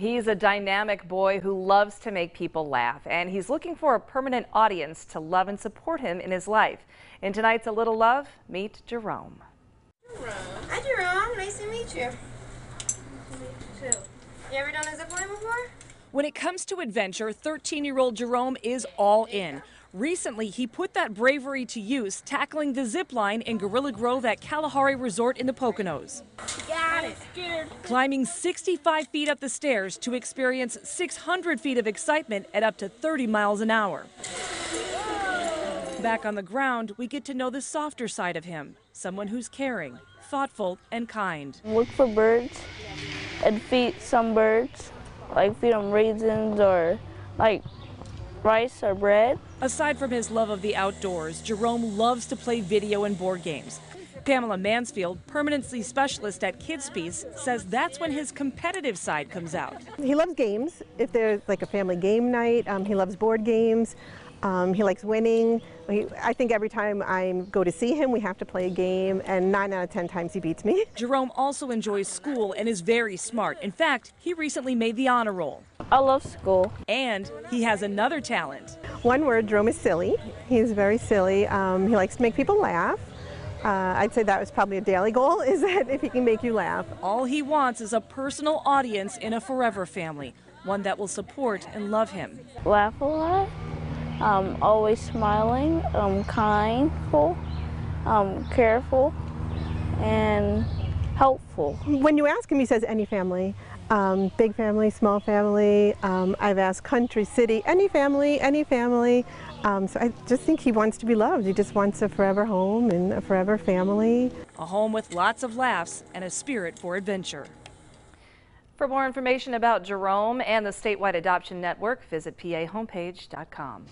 He's a dynamic boy who loves to make people laugh, and he's looking for a permanent audience to love and support him in his life. In tonight's A Little Love, meet Jerome. Jerome. Hi, Jerome. Nice to meet you. Nice to meet you, too. You ever done a zip line before? When it comes to adventure, 13 year old Jerome is all in. Recently, he put that bravery to use, tackling the zip line in Gorilla Grove at Kalahari Resort in the Poconos. Got it. Climbing 65 feet up the stairs to experience 600 feet of excitement at up to 30 miles an hour. Back on the ground, we get to know the softer side of him someone who's caring, thoughtful, and kind. Look for birds and feed some birds, like feed them raisins or like rice or bread. Aside from his love of the outdoors, Jerome loves to play video and board games. Pamela Mansfield, permanency specialist at KidsPeace, says that's when his competitive side comes out. He loves games. If there's like a family game night, um, he loves board games. Um, he likes winning. He, I think every time I go to see him, we have to play a game, and nine out of ten times he beats me. Jerome also enjoys school and is very smart. In fact, he recently made the honor roll. I love school. And he has another talent. One word, Jerome is silly. He's very silly. Um, he likes to make people laugh. Uh, I'd say that was probably a daily goal, is that if he can make you laugh. All he wants is a personal audience in a forever family, one that will support and love him. Laugh a lot um, always smiling, um, kindful, um, careful, and helpful. When you ask him, he says any family. Um, big family, small family. Um, I've asked country, city, any family, any family. Um, so I just think he wants to be loved. He just wants a forever home and a forever family. A home with lots of laughs and a spirit for adventure. For more information about Jerome and the statewide adoption network, visit pahomepage.com.